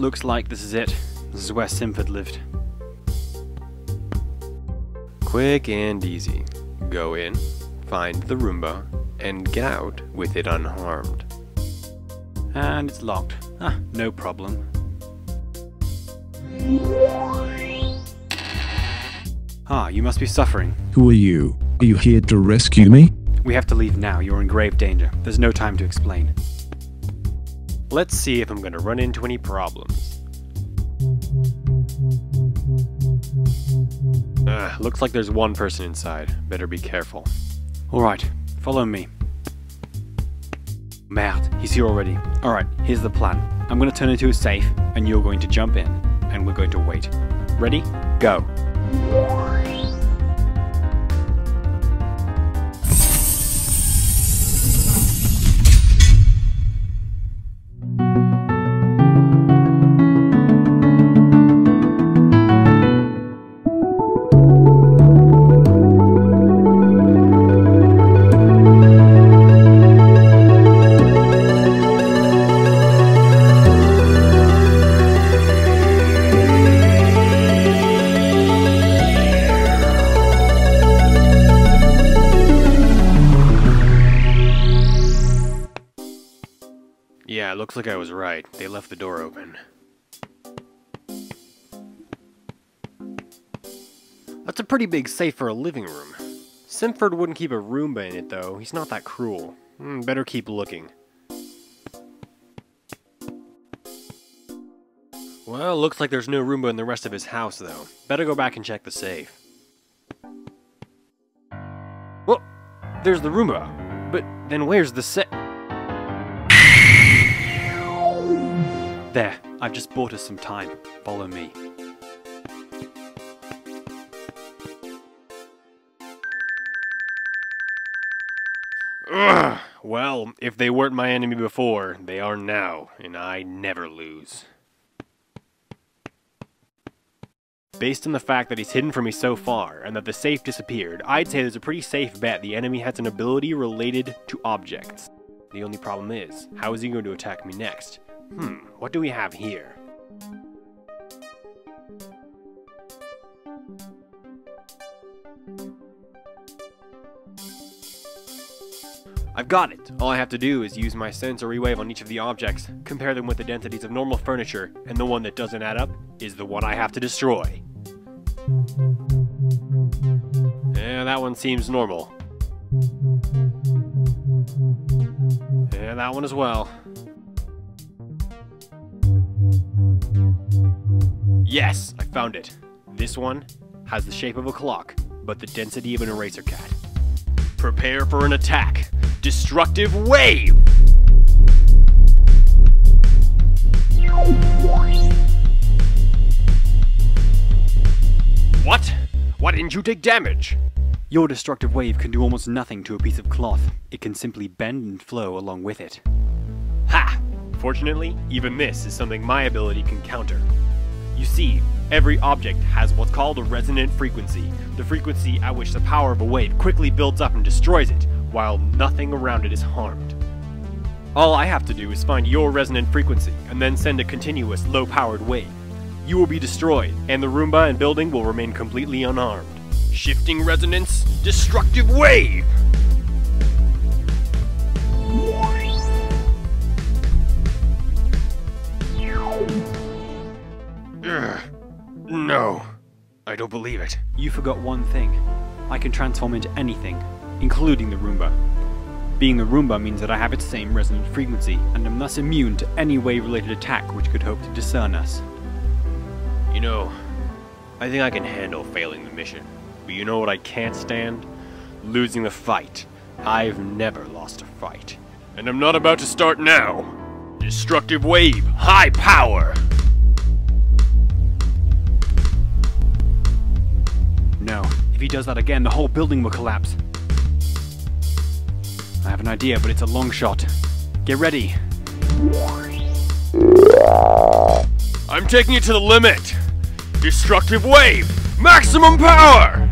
looks like this is it. This is where Simford lived. Quick and easy. Go in, find the Roomba, and get out with it unharmed. And it's locked. Ah, no problem. Ah, you must be suffering. Who are you? Are you here to rescue me? We have to leave now. You're in grave danger. There's no time to explain. Let's see if I'm gonna run into any problems. Ah, looks like there's one person inside. Better be careful. Alright, follow me. Merde, he's here already. Alright, here's the plan. I'm gonna turn into a safe, and you're going to jump in, and we're going to wait. Ready? Go. Yeah, looks like I was right. They left the door open. That's a pretty big safe for a living room. Simford wouldn't keep a Roomba in it, though. He's not that cruel. Hmm, better keep looking. Well, looks like there's no Roomba in the rest of his house, though. Better go back and check the safe. Well, there's the Roomba. But then where's the safe? There, I've just bought us some time. Follow me. Ugh. Well, if they weren't my enemy before, they are now, and I never lose. Based on the fact that he's hidden from me so far, and that the safe disappeared, I'd say there's a pretty safe bet the enemy has an ability related to objects. The only problem is, how is he going to attack me next? Hmm, what do we have here? I've got it! All I have to do is use my sensory wave on each of the objects, compare them with the densities of normal furniture, and the one that doesn't add up is the one I have to destroy. Yeah, that one seems normal. Yeah, that one as well. Yes, I found it. This one has the shape of a clock, but the density of an eraser cat. Prepare for an attack. Destructive wave! What? Why didn't you take damage? Your destructive wave can do almost nothing to a piece of cloth. It can simply bend and flow along with it. Ha! Fortunately, even this is something my ability can counter. You see, every object has what's called a resonant frequency, the frequency at which the power of a wave quickly builds up and destroys it, while nothing around it is harmed. All I have to do is find your resonant frequency, and then send a continuous, low powered wave. You will be destroyed, and the Roomba and building will remain completely unharmed. Shifting resonance, destructive wave! Ugh. No. I don't believe it. You forgot one thing. I can transform into anything, including the Roomba. Being the Roomba means that I have its same resonant frequency, and am thus immune to any wave-related attack which could hope to discern us. You know, I think I can handle failing the mission. But you know what I can't stand? Losing the fight. I've never lost a fight. And I'm not about to start now. Destructive wave, high power! If he does that again, the whole building will collapse. I have an idea, but it's a long shot. Get ready. I'm taking it to the limit! Destructive wave, maximum power!